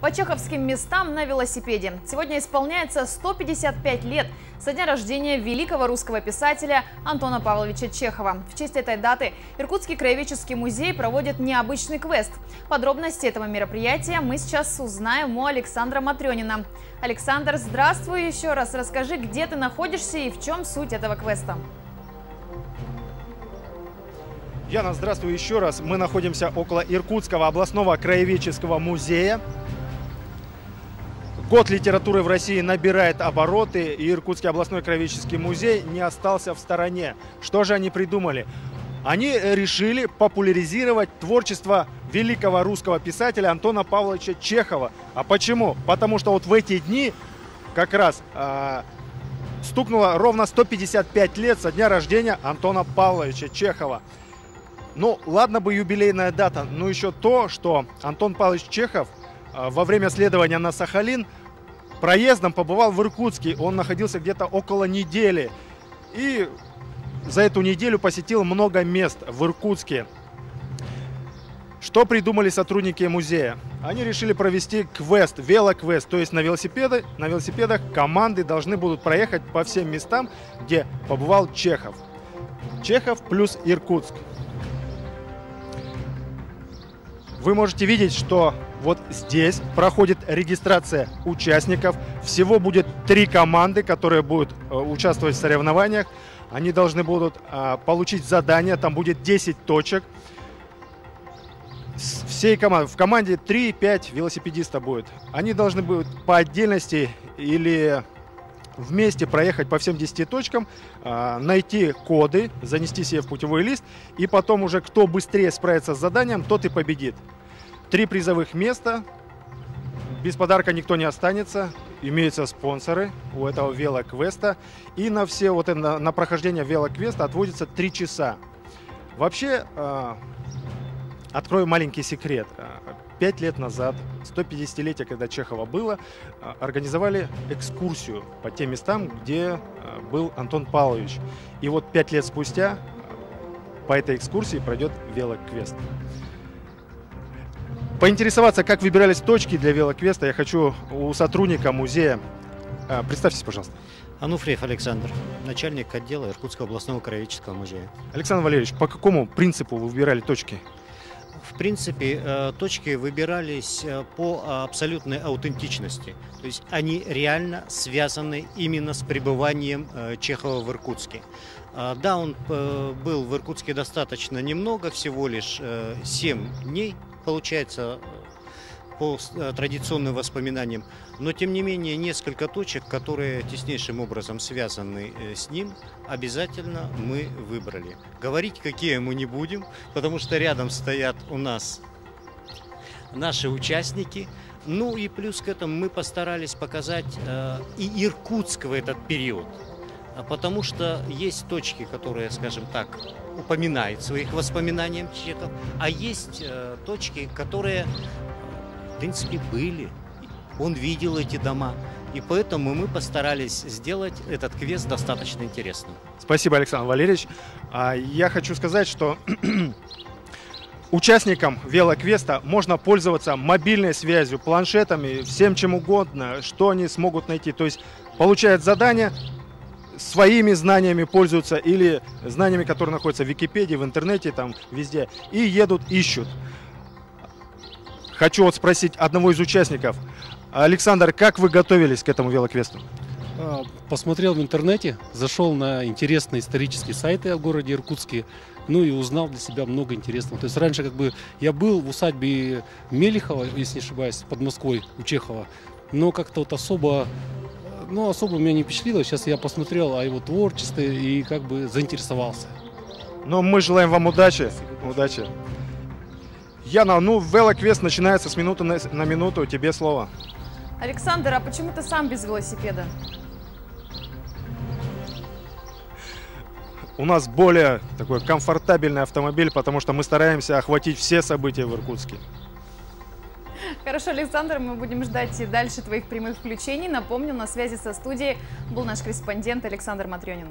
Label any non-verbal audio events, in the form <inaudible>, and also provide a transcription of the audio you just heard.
По чеховским местам на велосипеде. Сегодня исполняется 155 лет со дня рождения великого русского писателя Антона Павловича Чехова. В честь этой даты Иркутский краеведческий музей проводит необычный квест. Подробности этого мероприятия мы сейчас узнаем у Александра Матренина. Александр, здравствуй еще раз. Расскажи, где ты находишься и в чем суть этого квеста. Яна, здравствуй еще раз. Мы находимся около Иркутского областного краеведческого музея. Год литературы в России набирает обороты, и Иркутский областной краеведческий музей не остался в стороне. Что же они придумали? Они решили популяризировать творчество великого русского писателя Антона Павловича Чехова. А почему? Потому что вот в эти дни как раз э, стукнуло ровно 155 лет со дня рождения Антона Павловича Чехова. Ну, ладно бы юбилейная дата, но еще то, что Антон Павлович Чехов – во время следования на Сахалин проездом побывал в Иркутске. Он находился где-то около недели. И за эту неделю посетил много мест в Иркутске. Что придумали сотрудники музея? Они решили провести квест, велоквест, то есть на, велосипеды, на велосипедах команды должны будут проехать по всем местам, где побывал Чехов. Чехов плюс Иркутск. Вы можете видеть, что вот здесь проходит регистрация участников. Всего будет три команды, которые будут э, участвовать в соревнованиях. Они должны будут э, получить задание, там будет 10 точек. Всей команды, в команде 3-5 велосипедиста будет. Они должны будут по отдельности или вместе проехать по всем 10 точкам, э, найти коды, занести себе в путевой лист, и потом уже кто быстрее справится с заданием, тот и победит. Три призовых места. Без подарка никто не останется. Имеются спонсоры у этого велоквеста. И на все вот на, на прохождение велоквеста отводится 3 часа. Вообще, э, открою маленький секрет. Пять лет назад, 150-летие, когда Чехова было, организовали экскурсию по тем местам, где был Антон Павлович. И вот пять лет спустя по этой экскурсии пройдет велоквест. Поинтересоваться, как выбирались точки для велоквеста, я хочу у сотрудника музея. А, представьтесь, пожалуйста. Ануфриев Александр, начальник отдела Иркутского областного краеведческого музея. Александр Валерьевич, по какому принципу вы выбирали точки? В принципе, э, точки выбирались э, по абсолютной аутентичности. То есть они реально связаны именно с пребыванием э, Чехова в Иркутске. Да, он был в Иркутске достаточно немного, всего лишь 7 дней, получается по э, традиционным воспоминаниям, но тем не менее несколько точек, которые теснейшим образом связаны э, с ним, обязательно мы выбрали. Говорить какие мы не будем, потому что рядом стоят у нас наши участники. Ну и плюс к этому мы постарались показать э, и Иркутск в этот период, потому что есть точки, которые, скажем так, упоминает в своих воспоминаниях Чехов, а есть э, точки, которые, в принципе, были. Он видел эти дома. И поэтому мы постарались сделать этот квест достаточно интересным. Спасибо, Александр Валерьевич. А я хочу сказать, что <clears throat> участникам велоквеста можно пользоваться мобильной связью, планшетами, всем чем угодно, что они смогут найти. То есть получают задание, своими знаниями пользуются или знаниями, которые находятся в Википедии, в интернете, там везде, и едут, ищут. Хочу вот спросить одного из участников. Александр, как вы готовились к этому велоквесту? А, посмотрел в интернете, зашел на интересные исторические сайты о городе Иркутске, ну и узнал для себя много интересного. То есть раньше как бы я был в усадьбе Мелихова, если не ошибаюсь, под Москвой у Чехова, но как-то вот особо ну, особо меня не впечатлило. Сейчас я посмотрел о его творчестве и как бы заинтересовался. Ну, мы желаем вам удачи. Удачи. Яна, ну, велоквест начинается с минуты на, на минуту. Тебе слово. Александр, а почему ты сам без велосипеда? У нас более такой комфортабельный автомобиль, потому что мы стараемся охватить все события в Иркутске. Хорошо, Александр, мы будем ждать и дальше твоих прямых включений. Напомню, на связи со студией был наш корреспондент Александр Матренин.